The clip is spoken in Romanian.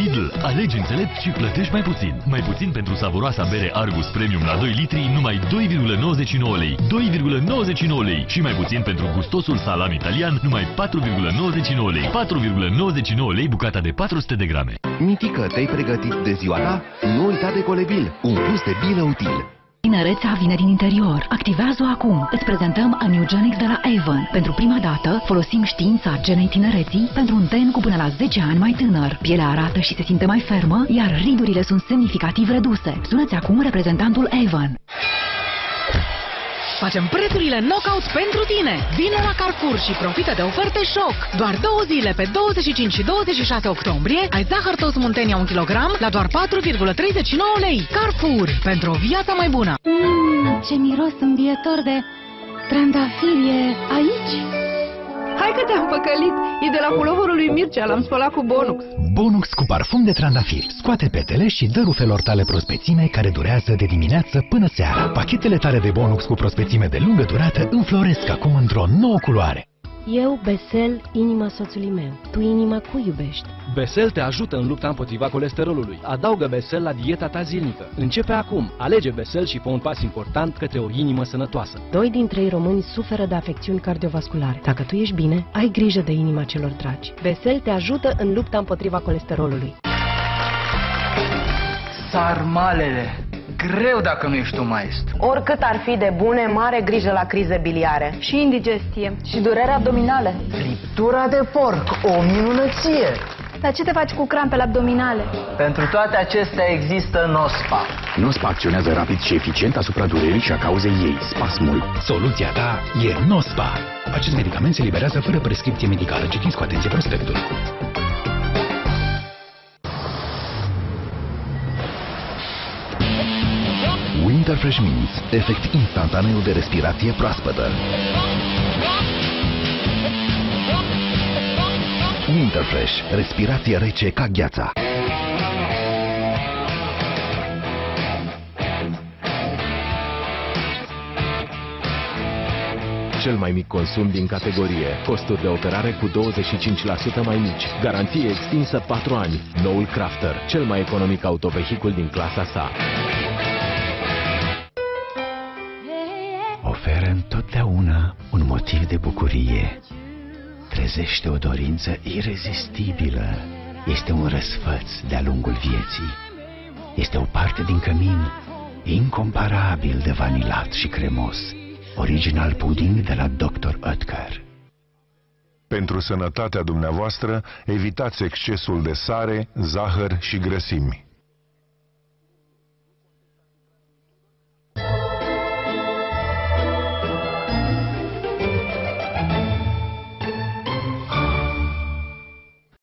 Lidl, alegi înțelept și plătești mai puțin. Mai puțin pentru savuroasa bere Argus Premium la 2 litri, numai 2,99 lei. 2,99 lei. Și mai puțin pentru gustosul salam italian, numai 4,99 lei. 4,99 lei bucata de 400 de grame. Mitică, te-ai pregătit de ziua ta? Nu uita de Colebil, un plus de bine util. Tinerețea vine din interior. Activează-o acum. Îți prezentăm Amniogenix de la Avon. Pentru prima dată folosim știința genei tinereții pentru un ten cu până la 10 ani mai tânăr. Pielea arată și se simte mai fermă, iar ridurile sunt semnificativ reduse. Sunați acum reprezentantul Avon. Facem prețurile knockout pentru tine! Vino la Carrefour și profită de oferte șoc! Doar două zile, pe 25 și 26 octombrie, ai zahăr toast Muntenia 1 kg la doar 4,39 lei. Carrefour, pentru o viață mai bună! Mmm, ce miros îmbietor de trandafiri e aici? Hai că te-am păcălit! E de la puloverul lui Mircea, l-am spălat cu Bonux. Bonux cu parfum de trandafiri. Scoate petele și dă rufelor tale prospețime care durează de dimineață până seara. Pachetele tale de Bonux cu prospețime de lungă durată înfloresc acum într-o nouă culoare. Eu, Besel, inima soțului meu. Tu inima cui iubești? Besel te ajută în lupta împotriva colesterolului. Adaugă Besel la dieta ta zilnică. Începe acum. Alege Besel și fă un pas important către o inimă sănătoasă. Doi din trei români suferă de afecțiuni cardiovasculare. Dacă tu ești bine, ai grijă de inima celor dragi. Besel te ajută în lupta împotriva colesterolului. Sarmalele greu dacă nu ești un maestru. Oricât ar fi de bune, mare grijă la crize biliare. Și indigestie. Și durere abdominale. Friptura de porc, o minunăție. Dar ce te faci cu crampele abdominale? Pentru toate acestea există NOSPA. NOSPA acționează rapid și eficient asupra durerii și a cauzei ei, spasmul. Soluția ta e NOSPA. Acest medicament se liberează fără prescripție medicală. Citiți cu atenție prospectul. Winterfresh Mints, efect instantaneu de respirație proaspătă. Winterfresh, respirație rece ca gheața. Cel mai mic consum din categorie. Costuri de operare cu 25% mai mici. Garanție extinsă 4 ani. Noul Crafter, cel mai economic autovehicul din clasa sa. Oferă întotdeauna un motiv de bucurie. Trezește o dorință irezistibilă. Este un răsfăț de-a lungul vieții. Este o parte din cămin incomparabil de vanilat și cremos. Original pudding de la Dr. Oetker. Pentru sănătatea dumneavoastră, evitați excesul de sare, zahăr și grăsimi.